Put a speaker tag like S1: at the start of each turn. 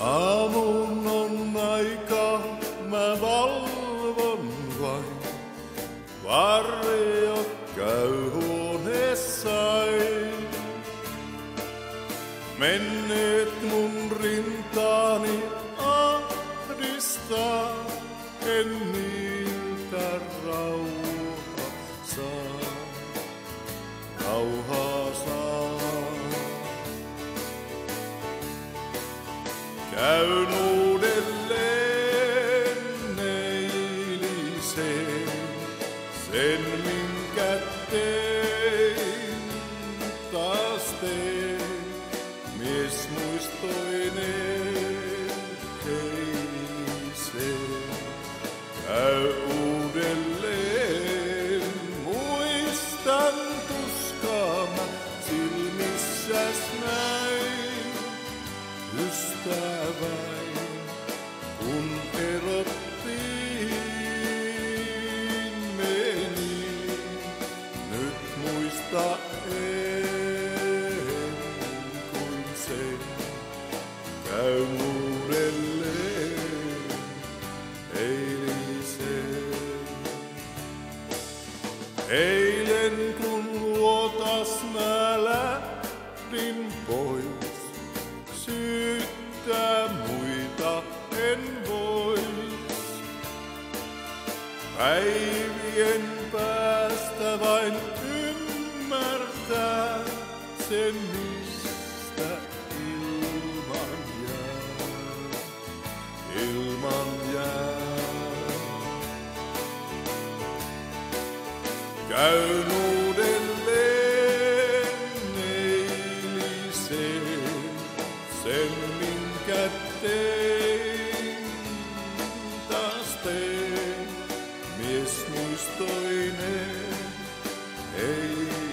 S1: Aamun on aika, mä valvon vain. Varjot käy huoneessain. Menneet mun rintaani ahdistaa, en niitä rauha saa. Rauhaa Käyn uudelleen eiliseen, sen minkä tein taas teen. Mies muistoinen eiliseen, käy uudelleen. Muistan tuskaamme silmissäs näin ystäväin, kun erottiin meni. Nyt muista en kuin sen, käy uudelleen eilisen. Eilen kun luotas mä lähdin pois, Päivien päästä vain ymmärtää sen, mistä ilman jää, ilman jää. Käyn uudelleen eiliseen, sen minkä tein, mies muistoinen eiliseen.